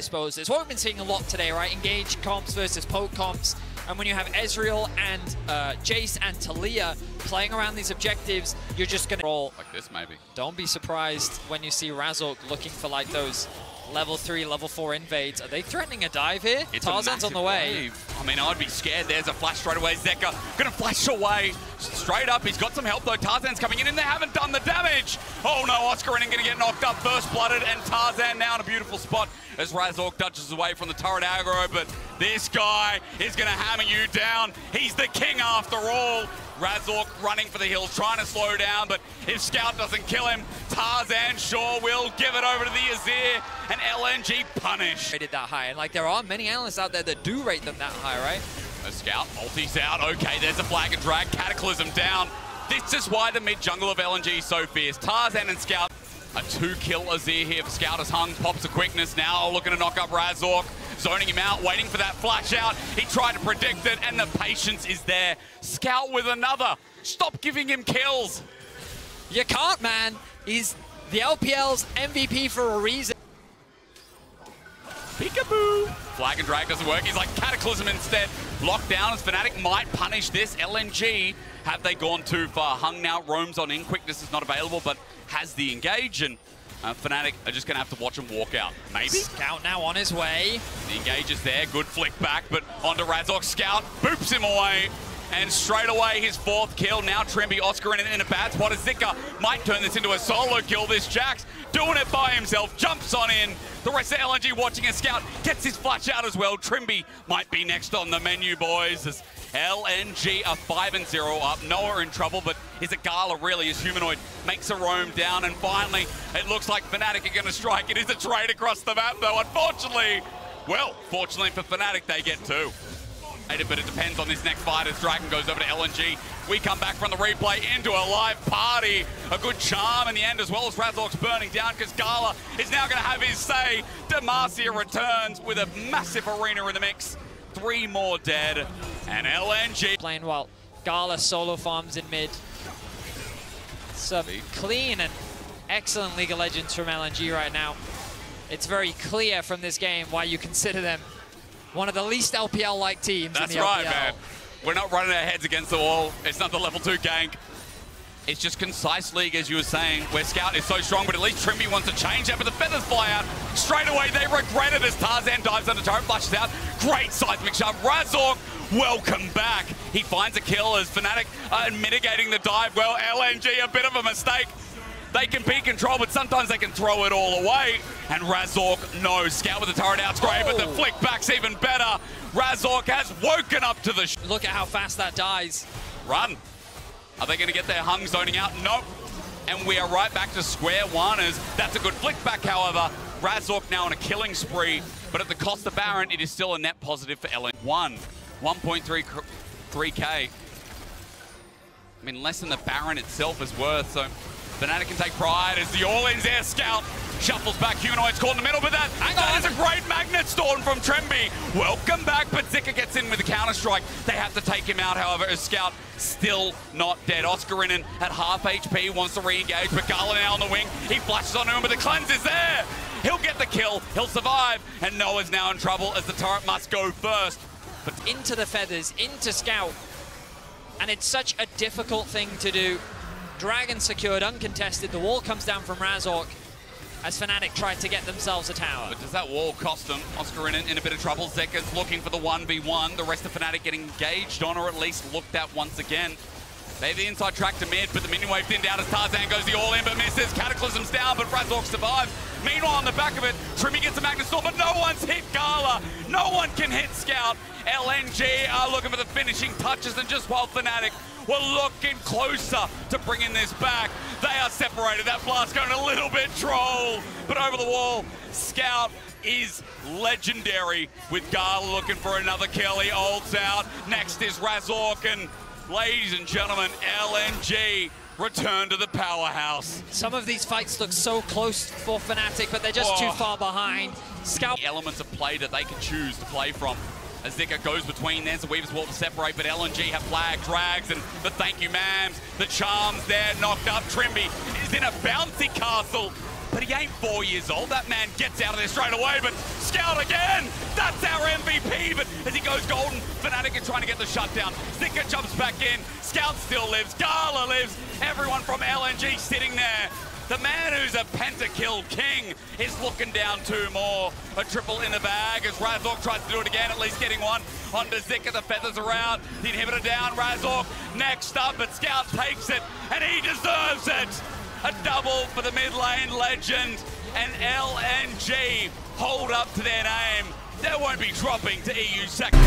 disposed. It's what we've been seeing a lot today, right? Engage comps versus poke comps. And when you have Ezreal and uh, Jayce and Taliyah playing around these objectives, you're just going to roll. Like this, maybe. Don't be surprised when you see Razork looking for like those level 3, level 4 invades. Are they threatening a dive here? It's Tarzan's on the way. Wave. I mean, I'd be scared. There's a flash straight away. Zika gonna flash away. Straight up, he's got some help though. Tarzan's coming in and they haven't done the damage. Oh no, Oscarinin gonna get knocked up, first blooded, and Tarzan now in a beautiful spot as Razork dodges away from the turret aggro, but this guy is gonna hammer you down. He's the king after all. Razork running for the hills, trying to slow down, but if Scout doesn't kill him, Tarzan sure will give it over to the Azir, and LNG punish. Rated that high, and like there are many analysts out there that do rate them that high, right? A Scout, ulti's out, okay, there's a flag and drag, Cataclysm down. This is why the mid jungle of LNG is so fierce. Tarzan and Scout, a two kill Azir here for Scout has hung, pops a quickness now, looking to knock up Razork zoning him out, waiting for that flash out. He tried to predict it, and the patience is there. Scout with another. Stop giving him kills. You can't, man. He's the LPL's MVP for a reason. Peekaboo. Flag and drag doesn't work. He's like Cataclysm instead. Lockdown as Fnatic might punish this. LNG, have they gone too far? Hang now roams on in. Quickness is not available, but has the engage. And uh, Fnatic are just going to have to watch him walk out. Maybe? Scout now on his way. The engage is there. Good flick back, but onto Razork. Scout boops him away. And straight away, his fourth kill. Now Trymbi, Oscar in, in a bad spot. As Zika might turn this into a solo kill. This Jax doing it by himself. Jumps on in. The rest of LNG watching a scout. Gets his flash out as well. Trymbi might be next on the menu, boys. As LNG are 5 and 0 up. Noah in trouble, but is it Gala really? His humanoid makes a roam down. And finally, it looks like Fnatic are going to strike. It is a trade across the map, though. Unfortunately, well, fortunately for Fnatic, they get two but it depends on this next fight as Dragon goes over to LNG. We come back from the replay into a live party. A good charm in the end as well as Razork's burning down because Gala is now going to have his say. Demacia returns with a massive arena in the mix. Three more dead and LNG. Playing while Gala solo farms in mid. Some clean and excellent League of Legends from LNG right now. It's very clear from this game why you consider them one of the least LPL-like teams That's right, LPL. man. We're not running our heads against the wall. It's not the level two gank. It's just concise league, as you were saying, where Scout is so strong, but at least Trymbi wants to change that, but the feathers fly out. Straight away, they regret it as Tarzan dives under turret, flashes out. Great seismic shot. Razork, welcome back. He finds a kill as Fnatic uh, mitigating the dive. Well, LNG, a bit of a mistake. They can be controlled, but sometimes they can throw it all away. And Razork, no. Scout with the turret out's great, oh. but the oh. flick back's even better. Razork has woken up to the... Look at how fast that dies. Run. Are they going to get their Hang zoning out? Nope. And we are right back to square one as that's a good flick back, however. Razork now on a killing spree, but at the cost of Baron, it is still a net positive for LNG. One, 1.33k. I mean, less than the Baron itself is worth, so Fnatic can take pride as the Orleans Air Scout shuffles back. Humanoid's caught in the middle, but that, Hang a great magnet storm from Trymbi. Welcome back, but Zika gets in with the counter-strike. They have to take him out, however, as Scout still not dead. Oscarinin at half HP wants to re-engage, but Gala now on the wing. He flashes on him, but the cleanse is there. He'll get the kill, he'll survive, and Noah's now in trouble as the turret must go first. But into the feathers, into Scout. And it's such a difficult thing to do Dragon secured, uncontested. The wall comes down from Razork as Fnatic tried to get themselves a tower. But does that wall cost them? Oscar in, a bit of trouble. Zika's looking for the 1v1. The rest of Fnatic getting engaged on or at least looked at once again. They have the inside track to mid, but the minion wave thinned out as Tarzan goes the all-in, but misses. But Razork survives. Meanwhile, on the back of it, Trymbi gets a Magnet Storm, but no one's hit Gala. No one can hit Scout. LNG are looking for the finishing touches, and just while Fnatic we're looking closer to bringing this back. They are separated. That blast going a little bit troll, but over the wall, Scout is legendary with Gala looking for another kill. He ults out. Next is Razork, and ladies and gentlemen, LNG return to the powerhouse. Some of these fights look so close for Fnatic, but they're just oh. too far behind. Scout elements of play that they can choose to play from. As Zika goes between, there's a Weaver's Wall to separate, but LNG have flag drags and the thank you mams. The charms there knocked up. Trymbi is in a bouncy castle. but he ain't four years old. That man gets out of there straight away, but Scout again! That's our MVP, but as he goes golden, Fnatic are trying to get the shutdown. Zika jumps back in, Scout still lives, Gala lives, everyone from LNG sitting there. The man who's a pentakill king is looking down two more. A triple in the bag as Razork tries to do it again, at least getting one onto Zika. The feathers around, the inhibitor down. Razork next up, but Scout takes it, and he deserves it. A double for the mid lane legend, and LNG hold up to their name. They won't be dropping to EU second.